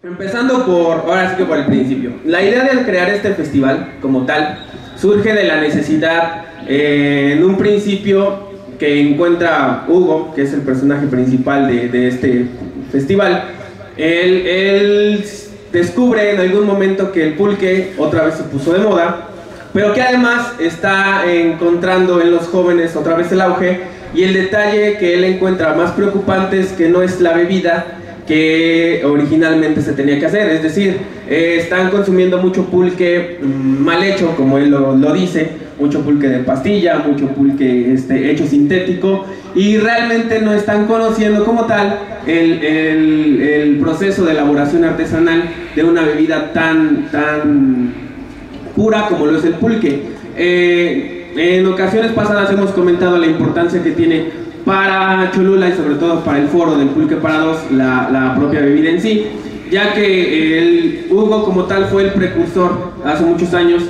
Empezando por, ahora sí que por el principio. La idea de crear este festival como tal surge de la necesidad eh, en un principio que encuentra Hugo, que es el personaje principal de, este festival. Él, él descubre en algún momento que el pulque otra vez se puso de moda, pero que además está encontrando en los jóvenes otra vez el auge y el detalle que él encuentra más preocupante es que no es la bebida, que originalmente se tenía que hacer. Es decir, eh, están consumiendo mucho pulque mm, mal hecho, como él lo, dice, mucho pulque de pastilla, mucho pulque este, hecho sintético, y realmente no están conociendo como tal el, el, proceso de elaboración artesanal de una bebida tan, tan pura como lo es el pulque. Eh, en ocasiones pasadas hemos comentado la importancia que tiene para Cholula y sobre todo para el foro del Pulque para dos la, propia bebida en sí, ya que el Hugo como tal fue el precursor hace muchos años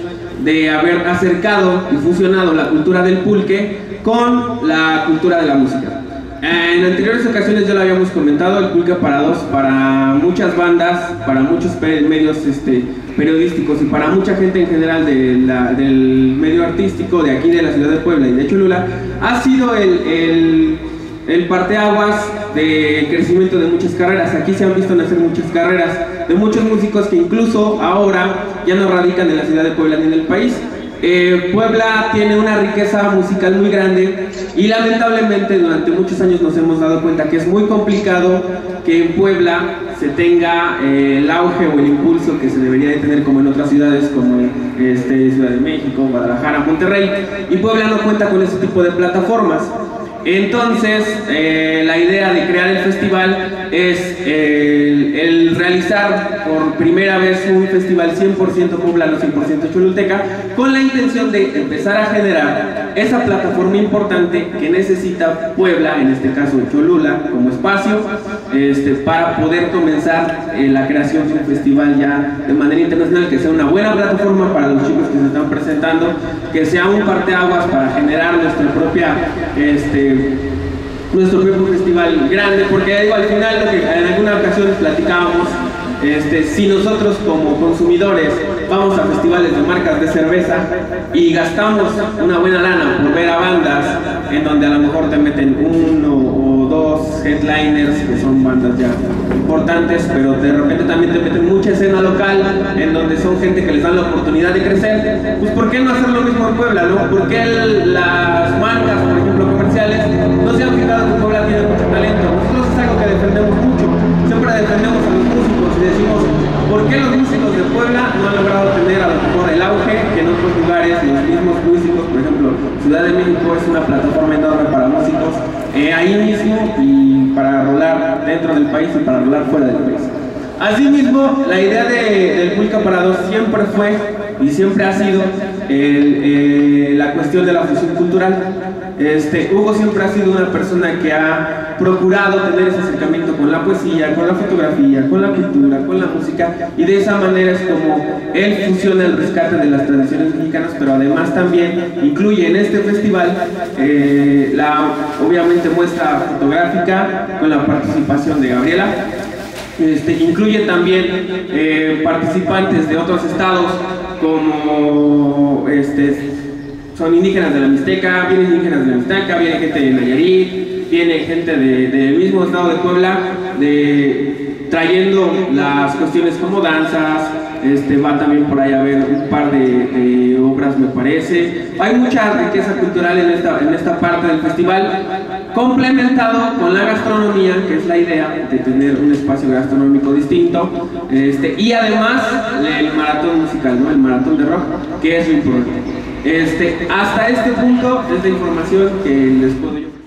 de haber acercado y fusionado la cultura del pulque con la cultura de la música. En anteriores ocasiones ya lo habíamos comentado, el pulque para dos, para muchas bandas, para muchos medios este, periodísticos y para mucha gente en general del medio artístico de aquí de la ciudad de Puebla y de Cholula, ha sido el, el, el parteaguas de crecimiento de muchas carreras. Aquí se han visto nacer muchas carreras de muchos músicos que incluso ahora ya no radican en la ciudad de Puebla ni en el país, eh, Puebla tiene una riqueza musical muy grande y lamentablemente durante muchos años nos hemos dado cuenta que es muy complicado que en Puebla se tenga eh, el auge o el impulso que se debería de tener como en otras ciudades como este, Ciudad de México, Guadalajara, Monterrey y Puebla no cuenta con ese tipo de plataformas. Entonces, eh, la idea de crear el festival es el, realizar por primera vez un festival 100% poblano, 100% cholulteca, con la intención de empezar a generar esa plataforma importante que necesita Puebla, en este caso Cholula, como espacio, este, para poder comenzar eh, la creación de un festival ya de manera internacional, que sea una buena plataforma para los chicos que se están presentando, que sea un parteaguas para generar nuestra propia... Este, nuestro propio festival grande, porque digo, al final lo que en alguna ocasión platicábamos, este, si nosotros como consumidores vamos a festivales de marcas de cerveza y gastamos una buena lana por ver a bandas en donde a lo mejor te meten uno o headliners que son bandas ya importantes, pero de repente también te meten mucha escena local en donde son gente que les dan la oportunidad de crecer, pues ¿por qué no hacer lo mismo en Puebla? No? ¿Por qué las marcas, por ejemplo, comerciales, no se han fijado que Puebla tiene mucho talento? Nosotros es algo que defendemos mucho, siempre defendemos a los músicos y decimos, ¿por qué los músicos de Puebla no han logrado tener a lo mejor el auge que en otros lugares los mismos músicos, por ejemplo, Ciudad de México es una plataforma enorme eh, ahí mismo y para rolar dentro del país y para rolar fuera del país. Asimismo, la idea de, del Pulca para dos siempre fue y siempre ha sido eh, la cuestión de la fusión cultural. Este, Hugo siempre ha sido una persona que ha procurado tener ese acercamiento con la poesía, con la fotografía, con la pintura, con la música y de esa manera es como él fusiona el rescate de las tradiciones mexicanas, pero además también incluye en este festival eh, la obviamente muestra fotográfica con la participación de Gabriela, este, incluye también eh, participantes de otros estados como este, son indígenas de la Mixteca, vienen indígenas de la Mixteca, viene gente de Nayarit, viene gente del mismo estado de Puebla, de, trayendo las cuestiones como danzas, este, va también por ahí a ver un par de, obras me parece. Hay mucha riqueza cultural en esta, en esta parte del festival, complementado con la gastronomía, que es la idea de tener un espacio gastronómico distinto, este, y además el maratón musical, ¿no? el maratón de rock, que es lo importante. Este, hasta este punto es la información que les puedo yo